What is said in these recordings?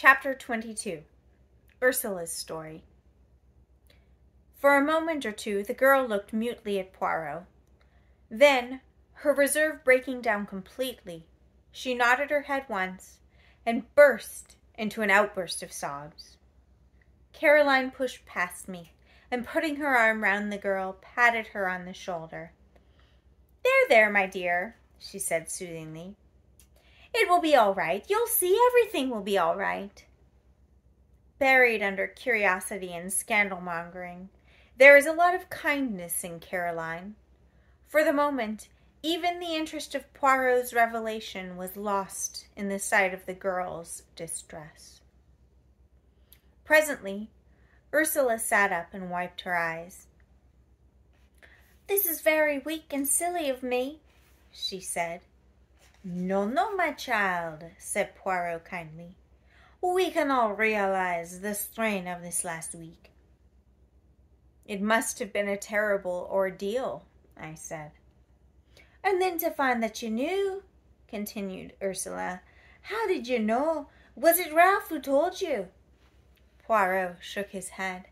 Chapter 22 Ursula's Story For a moment or two, the girl looked mutely at Poirot. Then, her reserve breaking down completely, she nodded her head once and burst into an outburst of sobs. Caroline pushed past me and, putting her arm round the girl, patted her on the shoulder. There, there, my dear, she said soothingly. It will be all right. You'll see everything will be all right. Buried under curiosity and scandal mongering, there is a lot of kindness in Caroline. For the moment, even the interest of Poirot's revelation was lost in the sight of the girl's distress. Presently, Ursula sat up and wiped her eyes. This is very weak and silly of me, she said. No, no, my child, said Poirot kindly. We can all realize the strain of this last week. It must have been a terrible ordeal, I said. And then to find that you knew, continued Ursula. How did you know? Was it Ralph who told you? Poirot shook his head.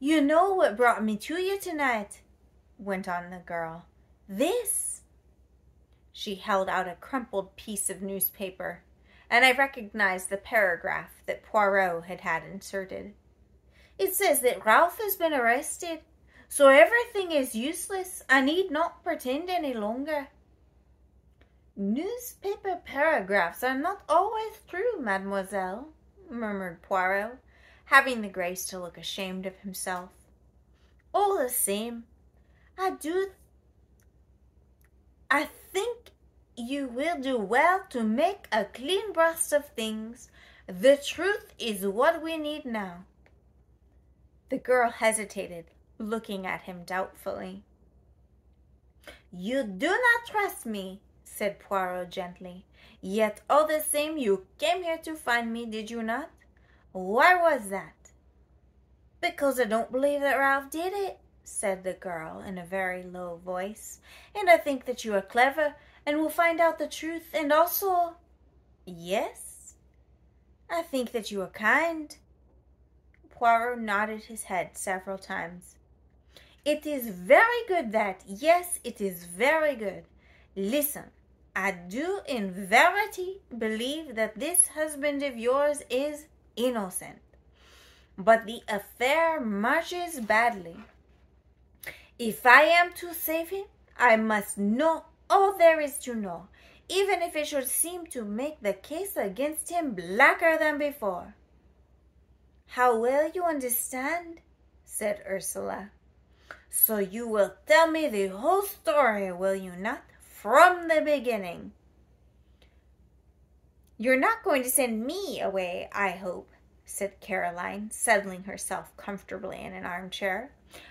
You know what brought me to you tonight, went on the girl. This. She held out a crumpled piece of newspaper, and I recognized the paragraph that Poirot had had inserted. It says that Ralph has been arrested, so everything is useless. I need not pretend any longer. Newspaper paragraphs are not always true, mademoiselle, murmured Poirot, having the grace to look ashamed of himself. All the same, I do. I think you will do well to make a clean breast of things. The truth is what we need now. The girl hesitated, looking at him doubtfully. You do not trust me, said Poirot gently. Yet all the same you came here to find me, did you not? Why was that? Because I don't believe that Ralph did it, said the girl in a very low voice. And I think that you are clever and will find out the truth and also Yes? I think that you are kind. Poirot nodded his head several times. It is very good that, yes, it is very good. Listen, I do in verity believe that this husband of yours is innocent. But the affair marches badly. If I am to save him, I must know all there is to know, even if it should seem to make the case against him blacker than before. How well you understand, said Ursula. So you will tell me the whole story, will you not? From the beginning. You're not going to send me away, I hope, said Caroline, settling herself comfortably in an armchair.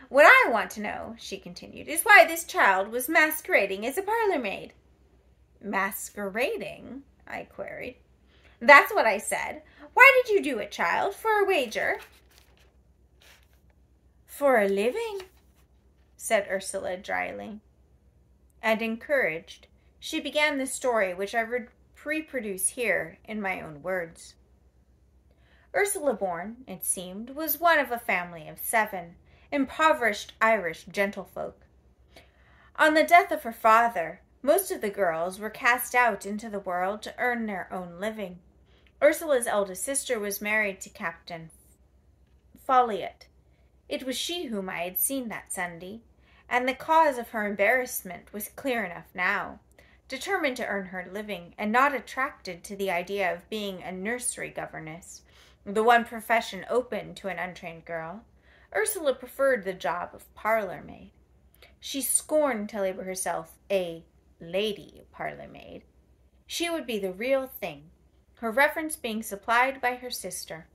What I want to know, she continued, is why this child was masquerading as a parlor maid. Masquerading? I queried. That's what I said. Why did you do it, child? For a wager? For a living, said Ursula dryly. And encouraged, she began the story which I would reproduce here in my own words. Ursula Bourne, it seemed, was one of a family of seven, impoverished Irish gentlefolk. On the death of her father, most of the girls were cast out into the world to earn their own living. Ursula's eldest sister was married to Captain Folliott. It was she whom I had seen that Sunday, and the cause of her embarrassment was clear enough now. Determined to earn her living, and not attracted to the idea of being a nursery governess, the one profession open to an untrained girl, Ursula preferred the job of parlor maid. She scorned to label herself a lady parlor maid. She would be the real thing, her reference being supplied by her sister.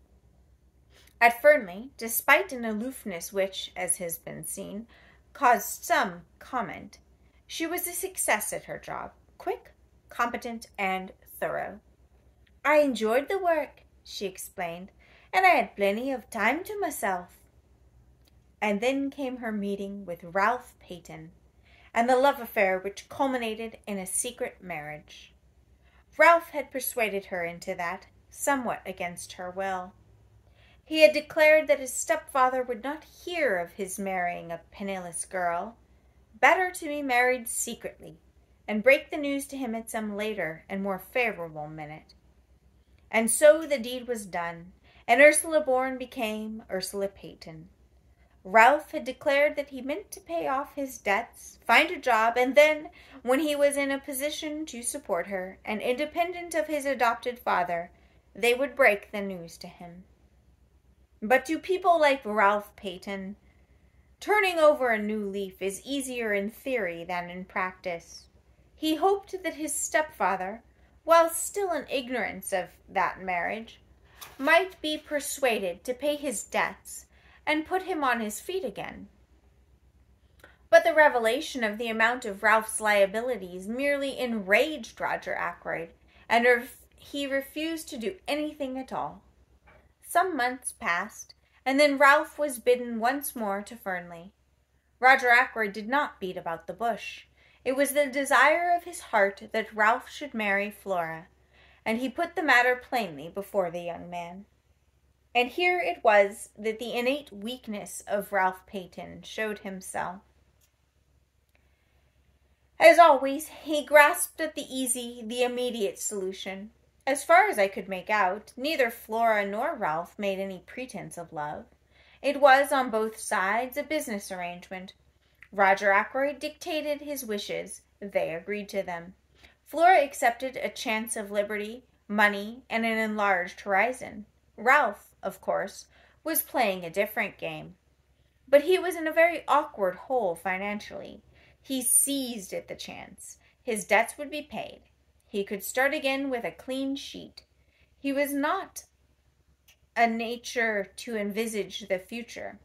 At Fernly, despite an aloofness which, as has been seen, caused some comment, she was a success at her job, quick, competent, and thorough. I enjoyed the work, she explained, and I had plenty of time to myself. And then came her meeting with Ralph Paton, and the love affair which culminated in a secret marriage. Ralph had persuaded her into that, somewhat against her will. He had declared that his stepfather would not hear of his marrying a penniless girl. Better to be married secretly, and break the news to him at some later and more favorable minute. And so the deed was done, and Ursula Bourne became Ursula Paton. Ralph had declared that he meant to pay off his debts, find a job, and then, when he was in a position to support her, and independent of his adopted father, they would break the news to him. But to people like Ralph Paton, turning over a new leaf is easier in theory than in practice. He hoped that his stepfather, while still in ignorance of that marriage, might be persuaded to pay his debts and put him on his feet again. But the revelation of the amount of Ralph's liabilities merely enraged Roger Ackroyd, and he refused to do anything at all. Some months passed, and then Ralph was bidden once more to Fernly. Roger Ackroyd did not beat about the bush. It was the desire of his heart that Ralph should marry Flora, and he put the matter plainly before the young man. And here it was that the innate weakness of Ralph Paton showed himself. As always, he grasped at the easy, the immediate solution. As far as I could make out, neither Flora nor Ralph made any pretense of love. It was, on both sides, a business arrangement. Roger Ackroyd dictated his wishes. They agreed to them. Flora accepted a chance of liberty, money, and an enlarged horizon. Ralph of course, was playing a different game. But he was in a very awkward hole financially. He seized at the chance. His debts would be paid. He could start again with a clean sheet. He was not a nature to envisage the future.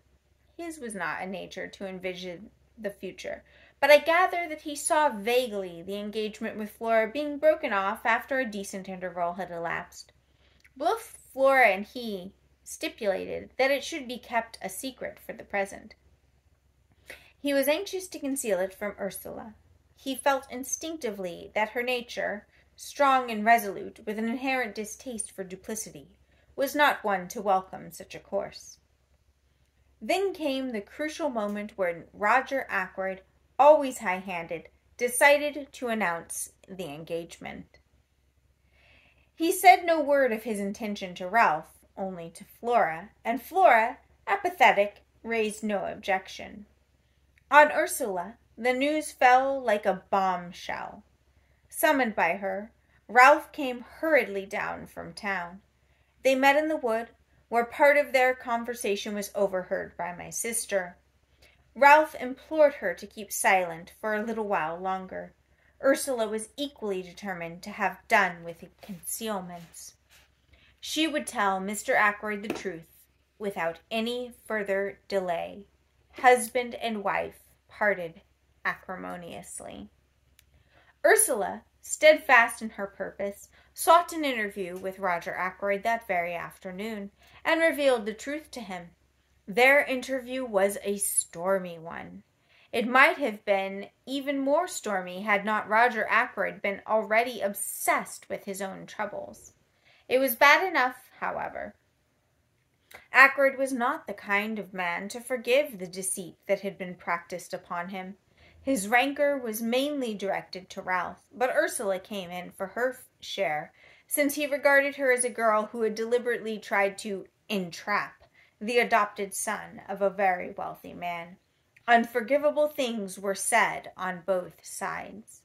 His was not a nature to envision the future. But I gather that he saw vaguely the engagement with Flora being broken off after a decent interval had elapsed. Both Flora and he stipulated that it should be kept a secret for the present. He was anxious to conceal it from Ursula. He felt instinctively that her nature, strong and resolute, with an inherent distaste for duplicity, was not one to welcome such a course. Then came the crucial moment when Roger Ackroyd, always high handed, decided to announce the engagement. He said no word of his intention to Ralph, only to Flora, and Flora, apathetic, raised no objection. On Ursula, the news fell like a bombshell. Summoned by her, Ralph came hurriedly down from town. They met in the wood, where part of their conversation was overheard by my sister. Ralph implored her to keep silent for a little while longer. Ursula was equally determined to have done with concealments. She would tell Mr. Ackroyd the truth without any further delay. Husband and wife parted acrimoniously. Ursula, steadfast in her purpose, sought an interview with Roger Ackroyd that very afternoon, and revealed the truth to him. Their interview was a stormy one. It might have been even more stormy had not Roger Ackroyd been already obsessed with his own troubles. It was bad enough, however. Ackroyd was not the kind of man to forgive the deceit that had been practiced upon him. His rancor was mainly directed to Ralph, but Ursula came in for her share, since he regarded her as a girl who had deliberately tried to entrap the adopted son of a very wealthy man. Unforgivable things were said on both sides.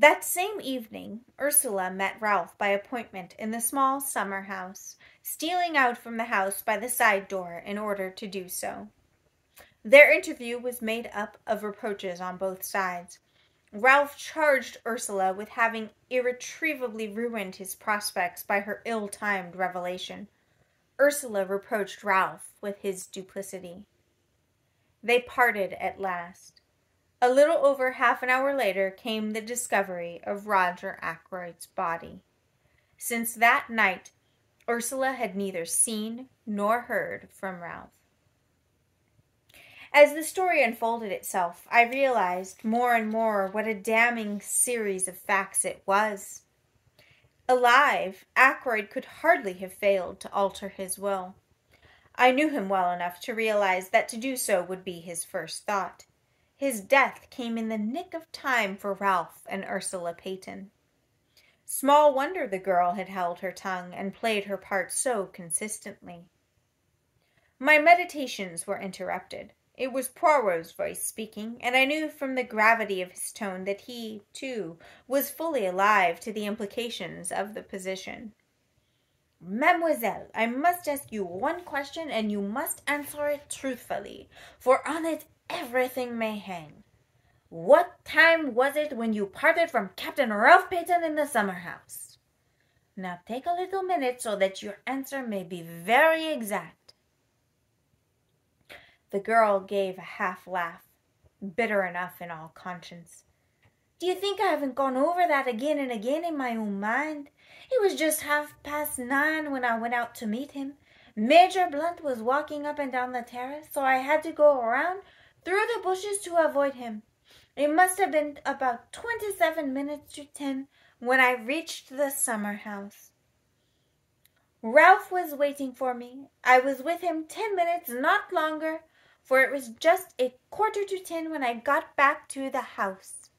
That same evening, Ursula met Ralph by appointment in the small summer house, stealing out from the house by the side door in order to do so. Their interview was made up of reproaches on both sides. Ralph charged Ursula with having irretrievably ruined his prospects by her ill timed revelation. Ursula reproached Ralph with his duplicity. They parted at last. A little over half an hour later came the discovery of Roger Ackroyd's body. Since that night, Ursula had neither seen nor heard from Ralph. As the story unfolded itself, I realized more and more what a damning series of facts it was. Alive, Ackroyd could hardly have failed to alter his will. I knew him well enough to realize that to do so would be his first thought. His death came in the nick of time for Ralph and Ursula Paton. Small wonder the girl had held her tongue and played her part so consistently. My meditations were interrupted. It was Poirot's voice speaking, and I knew from the gravity of his tone that he, too, was fully alive to the implications of the position. Mademoiselle, I must ask you one question, and you must answer it truthfully, for on it everything may hang. What time was it when you parted from Captain Ralph Paton in the summer house? Now take a little minute so that your answer may be very exact. The girl gave a half laugh, bitter enough in all conscience. Do you think I haven't gone over that again and again in my own mind? It was just half past nine when I went out to meet him. Major Blunt was walking up and down the terrace, so I had to go around through the bushes to avoid him. It must have been about twenty seven minutes to ten when I reached the summer house. Ralph was waiting for me. I was with him ten minutes, not longer for it was just a quarter to ten when I got back to the house.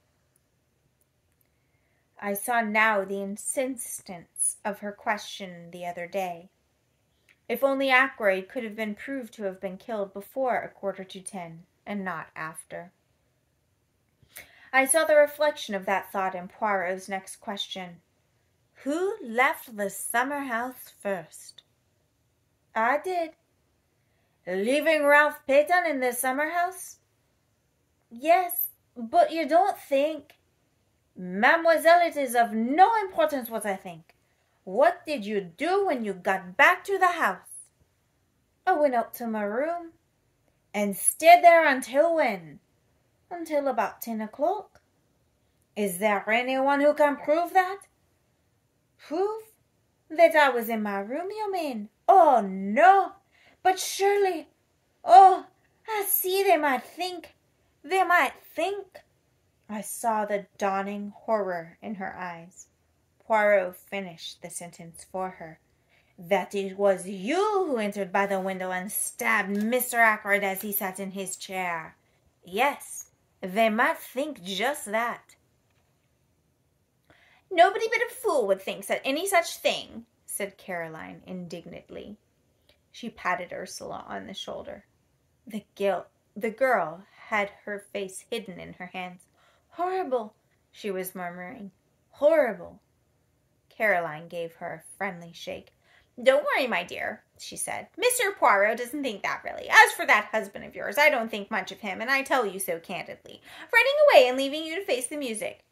I saw now the insistence of her question the other day. If only Ackroyd could have been proved to have been killed before a quarter to ten, and not after. I saw the reflection of that thought in Poirot's next question. Who left the summer house first? I did, Leaving Ralph Paton in the summer house? Yes, but you don't think. Mademoiselle, it is of no importance what I think. What did you do when you got back to the house? I went up to my room and stayed there until when? Until about ten o'clock. Is there anyone who can prove that? Prove that I was in my room, you mean? Oh, no. But surely, oh, I see they might think, they might think. I saw the dawning horror in her eyes. Poirot finished the sentence for her. That it was you who entered by the window and stabbed Mr. Ackroyd as he sat in his chair. Yes, they might think just that. Nobody but a fool would think that any such thing, said Caroline indignantly. She patted Ursula on the shoulder. The guilt the girl had her face hidden in her hands. Horrible, she was murmuring. Horrible. Caroline gave her a friendly shake. Don't worry, my dear, she said. Mr. Poirot doesn't think that really. As for that husband of yours, I don't think much of him, and I tell you so candidly. Running away and leaving you to face the music.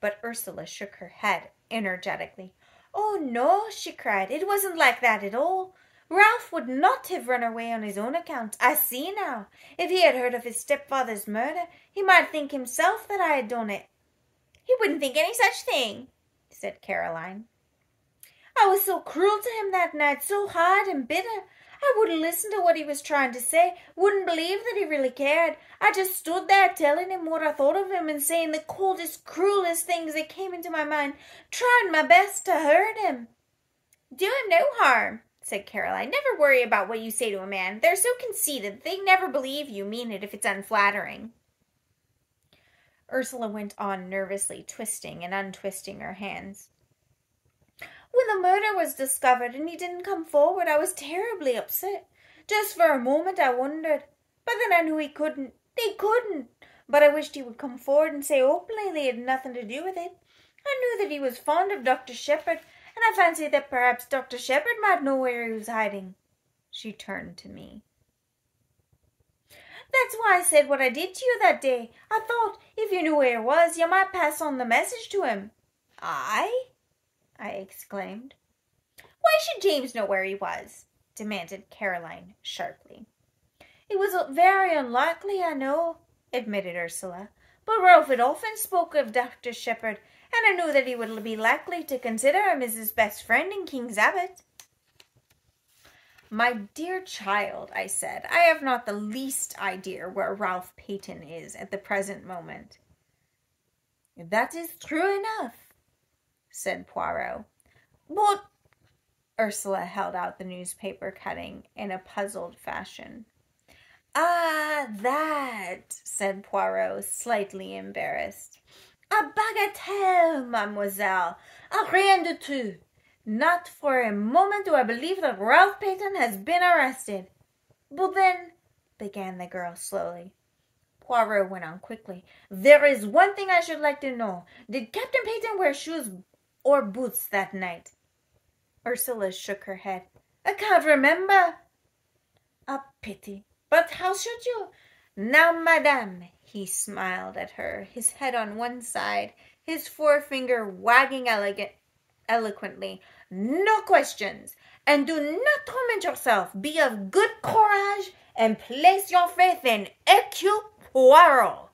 But Ursula shook her head energetically. Oh, no, she cried. It wasn't like that at all. Ralph would not have run away on his own account. I see now. If he had heard of his stepfather's murder, he might think himself that I had done it. He wouldn't think any such thing, said Caroline. I was so cruel to him that night, so hard and bitter. I wouldn't listen to what he was trying to say, wouldn't believe that he really cared. I just stood there telling him what I thought of him and saying the coldest, cruelest things that came into my mind, trying my best to hurt him. Do him no harm, said Caroline. Never worry about what you say to a man. They're so conceited they never believe you mean it if it's unflattering. Ursula went on nervously, twisting and untwisting her hands. When the murder was discovered and he didn't come forward, I was terribly upset. Just for a moment I wondered, but then I knew he couldn't. He couldn't. But I wished he would come forward and say openly he had nothing to do with it. I knew that he was fond of Dr. Sheppard, and I fancied that perhaps Dr. Sheppard might know where he was hiding. She turned to me. That's why I said what I did to you that day. I thought if you knew where he was, you might pass on the message to him. I? I exclaimed. Why should James know where he was? demanded Caroline sharply. It was very unlikely, I know, admitted Ursula. But Ralph had often spoke of Dr. Sheppard and I knew that he would be likely to consider him as his best friend in King's Abbot. My dear child, I said, I have not the least idea where Ralph Paton is at the present moment. That is true enough, said Poirot. But Ursula held out the newspaper cutting in a puzzled fashion. Ah, that, said Poirot, slightly embarrassed. A bagatelle, mademoiselle. A rien du tout. Not for a moment do I believe that Ralph Paton has been arrested. But then, began the girl slowly. Poirot went on quickly. There is one thing I should like to know. Did Captain Paton wear shoes or boots that night? Ursula shook her head. I can't remember. A pity. But how should you? Now, madame, he smiled at her, his head on one side, his forefinger wagging elegant, eloquently. No questions, and do not torment yourself. Be of good courage and place your faith in Hercule Poirot.